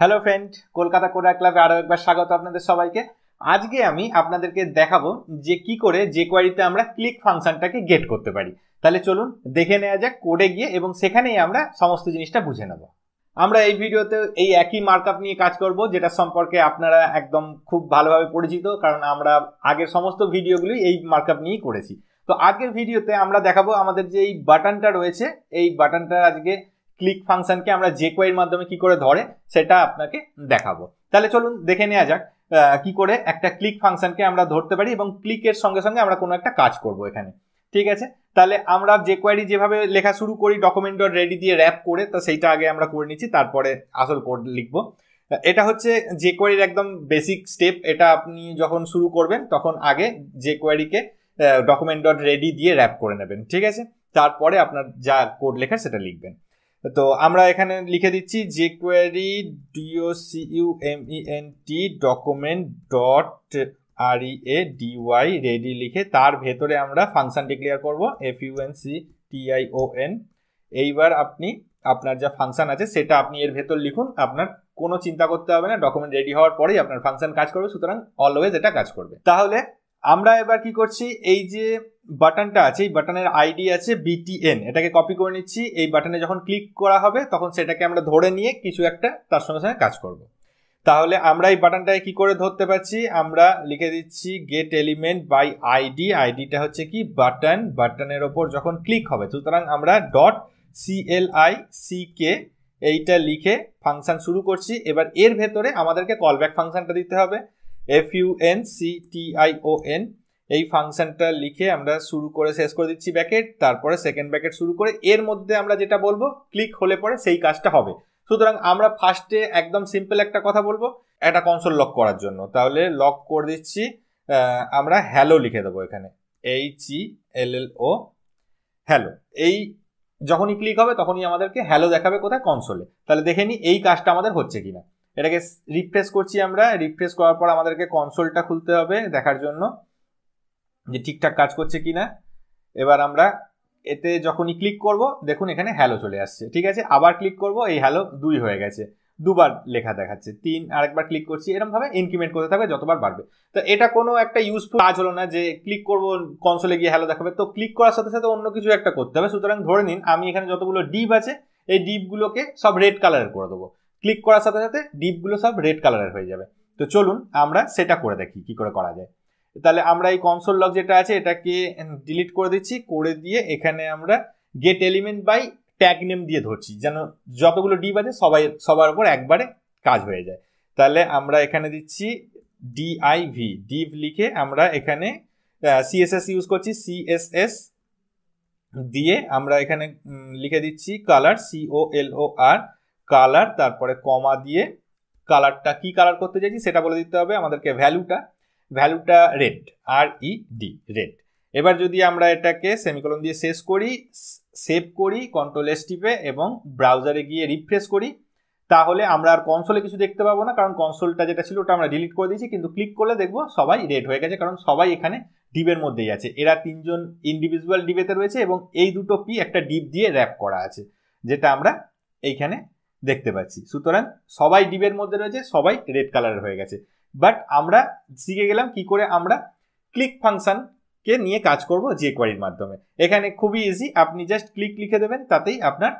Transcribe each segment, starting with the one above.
Hello friend Kolkata Coda ক্লাবে আরও একবার স্বাগত আপনাদের সবাইকে। আজকে আমি আপনাদেরকে দেখাবো যে কি করে যে কোয়ারিতে আমরা ক্লিক ফাংশনটাকে গেট করতে পারি। তাহলে চলুন দেখে নেওয়া যাক কোডে গিয়ে এবং সেখানেই আমরা সমস্ত জিনিসটা বুঝে নেব। আমরা এই ভিডিওতে এই একই মার্কআপ নিয়ে কাজ করব, যেটা সম্পর্কে আপনারা একদম খুব ভালোভাবে পরিচিত, কারণ আমরা আগের সমস্ত ভিডিওগুলি এই মার্কআপ নিয়েই করেছি। তো আজকের ভিডিওতে আমরা দেখাবো আমাদের যে এই বাটনটা রয়েছে, এই বাটনটা আজকে ক্লিক ফাংশনকে আমরা যে কোয়ের মাধ্যমে কি করে ধরে, সেটা আপনাকে দেখাবো। তাহলে চলুন দেখে নেওয়া যাক কি করে একটা ক্লিক ফাংশনকে আমরা ধরতে পারি এবং ক্লিকের সঙ্গে সঙ্গে আমরা কোনো একটা কাজ করব এখানে। ঠিক আছে? তাহলে আমরা যে কোয়ারি যেভাবে লেখা শুরু করি ডকুমেন্ট ডট রেডি দিয়ে র্যাপ করে, তো সেইটা আগে আমরা করে নিচ্ছি, তারপরে আসল কোড লিখব। এটা হচ্ছে যে কোয়ারির একদম বেসিক স্টেপ এটা আপনি যখন শুরু করবেন, তখন আগে যে কোয়ারিকে ডকুমেন্ট ডট রেডি দিয়ে র্যাপ করে নেবেন। ঠিক আছে? তারপরে আপনার যা কোড লেখার সেটা লিখবেন। তো আমরা এখানে লিখে দিচ্ছি যে query D O C U M E N T document dot R E A D Y ready লিখে তার ভেতরে আমরা ফাংশন ডিক্লেয়ার করব F U N C T I O N এইবার আপনি, আপনার যা ফাংশন আছে সেটা আপনি এর ভেতর লিখুন, আপনার কোনো চিন্তা করতে হবে না ডকুমেন্ট রেডি হওয়ার পরেই আপনার ফাংশন কাজ করবে, সুতরাং অলওয়েজ এটা কাজ করবে। তাহলে আমরা এবার কি করছি? এই যে বাটনটা আছে, এই বাটনের আইডি আছে বিটিএন এটাকে কপি করে নিচ্ছি। এই বাটনে যখন ক্লিক করা হবে, তখন সেটাকে আমরা ধরে নিয়ে কিছু একটা তার সঙ্গে সঙ্গে কাজ করব। তাহলে আমরা এই বাটনটাকে কি করে ধরতে পারছি? আমরা লিখে দিচ্ছি গেট এলিমেন্ট বাই আইডি আইডিটা হচ্ছে কি? বাটন। বাটনের ওপর যখন ক্লিক হবে, সুতরাং আমরা ডট সিএলআই কে এইটা লিখে ফাংশন শুরু করছি। এবার এর ভেতরে আমাদেরকে কলব্যাক ফাংশনটা দিতে হবে। F U N C T I O N এই ফাংশনটা লিখে আমরা শুরু করে শেষ করে দিচ্ছি ব্যাকেট তারপরে সেকেন্ড ব্যাকেট শুরু করে এর মধ্যে আমরা যেটা বলব ক্লিক হলে পরে সেই কাজটা হবে। সুতরাং আমরা ফার্স্টে একদম সিম্পল একটা কথা বলব একটা কনসোল লক করার জন্য। তাহলে লক করে দিচ্ছি আমরা হ্যালো লিখে দেবো এখানে। এইচ ই এল এল ও হ্যালো এই যখনই ক্লিক হবে তখনই আমাদেরকে হ্যালো দেখাবে কোথায়? কনসোলে তাহলে দেখে নিই এই কাজটা আমাদের হচ্ছে কিনা। এটাকে রিফ্রেশ করছি আমরা। রিফ্রেশ করার পর আমাদেরকে কনসোলটা খুলতে হবে দেখার জন্য যে ঠিকঠাক কাজ করছে কিনা। এবার আমরা এতে যখনই ক্লিক করব, দেখুন এখানে হ্যালো চলে আসছে, ঠিক আছে? আবার ক্লিক করব, এই হ্যালো দুই হয়ে গেছে। দুবার লেখা দেখাচ্ছে, তিন আরেকবার ক্লিক করছি এরকমভাবে ইনক্রিমেন্ট করতে থাকবে, যতবার বাড়বে। তো এটা কোনো একটা ইউজফুল কাজ হলো না যে ক্লিক করব কনসোলে গিয়ে হ্যালো দেখাবে। তো ক্লিক করার সাথে সাথে অন্য কিছু একটা করতে হবে। সুতরাং ধরে নিন, আমি এখানে যতগুলো ডিপ আছে, এই ডিপগুলোকে সব রেড কালারের করে দেবো। ক্লিক করার সাথে সাথে ডিপগুলো সব রেড কালারের হয়ে যাবে। তো চলুন আমরা সেটা করে দেখি কি করে করা যায়। তাহলে আমরা এই কনসোল লগ যেটা আছে এটাকে ডিলিট করে দিচ্ছি, করে দিয়ে এখানে আমরা get element by tag name দিয়ে ধরছি, যেন যতগুলো ডিপ আছে সবাই, সবার উপর একবারে কাজ হয়ে যায়। তাহলে আমরা এখানে দিচ্ছি ডিআইভি ডিভ লিখে আমরা এখানে সিএসএস ইউজ করছি সিএসএস দিয়ে আমরা এখানে লিখে দিচ্ছি colour C O L O R colour তারপরে কমা দিয়ে কালারটা কি কালার করতে চাইছি সেটা বলে দিতে হবে আমাদেরকে ভ্যালুটা ভ্যালুটা red R E D red এবার যদি আমরা এটাকে সেমিকলন দিয়ে শেষ করি সেভ করি কন্ট্রোল এস টিপে এবং ব্রাউজারে গিয়ে রিফ্রেশ করি, তাহলে আমরা আর কনসোলে কিছু দেখতে পাবো না, কারণ কনসোলটা যেটা ছিল ওটা আমরা ডিলিট করে দিয়েছি, কিন্তু ক্লিক করলে দেখব সবাই রেড হয়ে গেছে, কারণ সবাই এখানে ডিবের মধ্যেই আছে। এরা তিনজন ইন্ডিভিজুয়াল ডিবেতে রয়েছে এবং এই দুটো পি একটা ডিপ দিয়ে র্যাপ করা আছে, যেটা আমরা এইখানে দেখতে পাচ্ছি। সুতরাং সবাই ডিবের মধ্যে রয়েছে, সবাই রেড কালারের হয়ে গেছে। বাট আমরা শিখে গেলাম কি করে আমরা ক্লিক ফাংশনকে নিয়ে কাজ করব যে কোয়ারির মাধ্যমে। এখানে খুবই ইজি আপনি জাস্ট ক্লিক লিখে দেবেন, তাতেই আপনার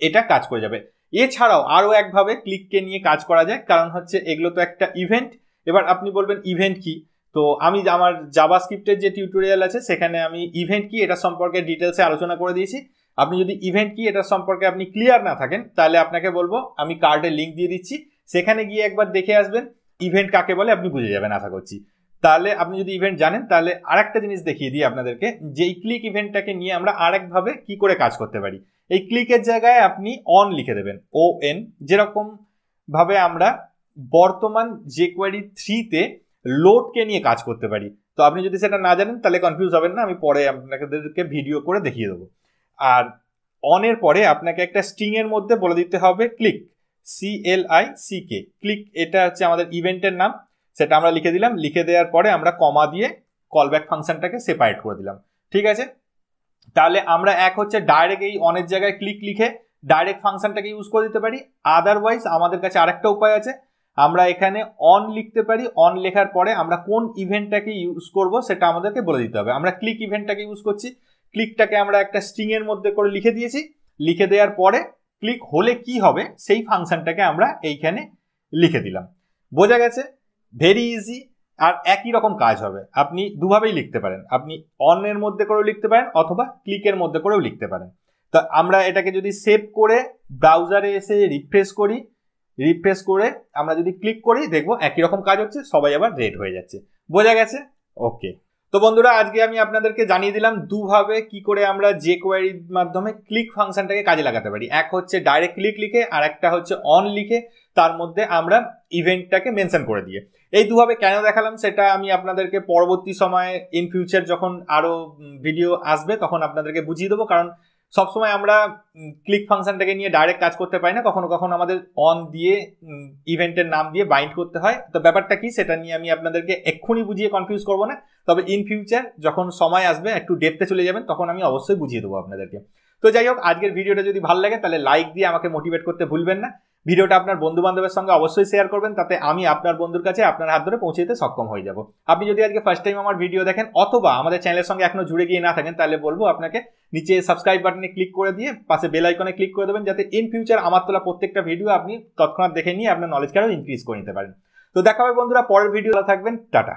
এটা কাজ করে যাবে। এছাড়াও আরও একভাবে ক্লিককে নিয়ে কাজ করা যায়, কারণ হচ্ছে এগুলো তো একটা ইভেন্ট এবার আপনি বলবেন ইভেন্ট কি? তো আমি আমার জাবা স্ক্রিপ্টের যে টিউটোরিয়াল আছে, সেখানে আমি ইভেন্ট কি, এটা সম্পর্কে ডিটেলসে আলোচনা করে দিয়েছি। আপনি যদি ইভেন্ট কি এটা সম্পর্কে আপনি ক্লিয়ার না থাকেন, তাহলে আপনাকে বলব, আমি কার্ডের লিঙ্ক দিয়ে দিচ্ছি। সেখানে গিয়ে একবার দেখে আসবেন ইভেন্ট কাকে বলে আপনি বুঝে যাবেন, আশা করছি। তাহলে আপনি যদি ইভেন্ট জানেন, তাহলে আরেকটা জিনিস দেখিয়ে দিই আপনাদেরকে যে এই ক্লিক ইভেন্টটাকে নিয়ে আমরা আরেকভাবে কি করে কাজ করতে পারি। এই ক্লিকের জায়গায় আপনি অন লিখে দেবেন ও এন যেরকম ভাবে আমরা বর্তমান যে কোয়ারি থ্রিতে লোডকে নিয়ে কাজ করতে পারি। তো আপনি যদি সেটা না জানেন, তাহলে কনফিউজ হবেন না, আমি পরে আপনাদেরকে ভিডিও করে দেখিয়ে দেবো। আর অনের পরে আপনাকে একটা স্ট্রিংয়ের মধ্যে বলে দিতে হবে click C L I C K click এটা হচ্ছে আমাদের ইভেন্টের নাম, সেটা আমরা লিখে দিলাম, লিখে দেওয়ার পরে আমরা কমা দিয়ে কলব্যাক ফাংশনটাকে সেপারেট করে দিলাম, ঠিক আছে? তাহলে আমরা এক হচ্ছে ডাইরেক্ট এই অনের জায়গায় ক্লিক লিখে ডাইরেক্ট ফাংশনটাকে ইউজ করে দিতে পারি আদারওয়াইজ আমাদের কাছে আরেকটা উপায় আছে, আমরা এখানে অন লিখতে পারি অন লেখার পরে আমরা কোন ইভেন্টটাকে ইউজ করব সেটা আমাদেরকে বলে দিতে হবে, আমরা ক্লিক ইভেন্টটাকে ইউজ করছি ক্লিকটাকে আমরা একটা স্ট্রিং এর মধ্যে করে লিখে দিয়েছি। লিখে দেওয়ার পরে ক্লিক হলে কি হবে? সেই ফাংশনটাকে আমরা এইখানে লিখে দিলাম। বোঝা গেছে? ভেরি ইজি আর একই রকম কাজ হবে। আপনি দুভাবেই লিখতে পারেন। আপনি অনের মধ্যে করেও লিখতে পারেন অথবা ক্লিকের মধ্যে করেও লিখতে পারেন। তো আমরা এটাকে যদি সেভ করে ব্রাউজারে এসে রিফ্রেশ করি রিফ্রেশ করে আমরা যদি ক্লিক করি, দেখব একই রকম কাজ হচ্ছে, সবাই আবার রেড হয়ে যাচ্ছে। বোঝা গেছে? ওকে তো বন্ধুরা, আজকে আমি আপনাদেরকে জানিয়ে দিলাম দুভাবে কি করে আমরা যে কোয়ারির মাধ্যমে ক্লিক ফাংশনটাকে কাজে লাগাতে পারি। এক হচ্ছে ডাইরেক্ট ক্লিক লিখে আর একটা হচ্ছে অন লিখে, তার মধ্যে আমরা ইভেন্টটাকে মেনশন করে দিয়ে। এই দুভাবে কেন দেখালাম সেটা আমি আপনাদেরকে পরবর্তী সময়ে ইন ফিউচার যখন আরও ভিডিও আসবে তখন আপনাদেরকে বুঝিয়ে দেবো, কারণ সবসময় আমরা ক্লিক ফাংশনটাকে নিয়ে ডাইরেক্ট কাজ করতে পারি না। কখনো কখনো আমাদের অন দিয়ে ইভেন্টের নাম দিয়ে বাইন্ড করতে হয়। তো ব্যাপারটা কি? সেটা নিয়ে আমি আপনাদেরকে এক্ষুনি বুঝিয়ে কনফিউজ করব না। তবে ইন ফিউচার যখন সময় আসবে, একটু ডেপতে চলে যাবেন, তখন আমি অবশ্যই বুঝিয়ে দেবো আপনাদেরকে। তো যাই হোক, আজকের ভিডিওটা যদি ভালো লাগে, তাহলে লাইক দিয়ে আমাকে মোটিভেট করতে ভুলবেন না। ভিডিওটা আপনার বন্ধু বান্ধবের সঙ্গে অবশ্যই শেয়ার করবেন, তাতে আমি আপনার বন্ধুর কাছে আপনার হাত ধরে পৌঁছে দিতে সক্ষম হয়ে যাব। আপনি যদি আজকে ফার্স্ট টাইম আমার ভিডিও দেখেন, অথবা আমাদের চ্যানেলের সঙ্গে এখনও জুড়ে গিয়ে না থাকেন, তাহলে বলব আপনাকে নিচে সাবস্ক্রাইব বাটনে ক্লিক করে দিয়ে পাশে বেল আইকনে ক্লিক করে দেবেন, যাতে ইন ফিউচার আমার তোলা প্রত্যেকটা ভিডিও আপনি তৎক্ষণাৎ দেখে নিয়ে আপনার নলেজকে আরও ইনক্রিজ করে নিতে পারেন। তো দেখা হবে বন্ধুরা, পরের ভিডিও থাকবেন, টাটা।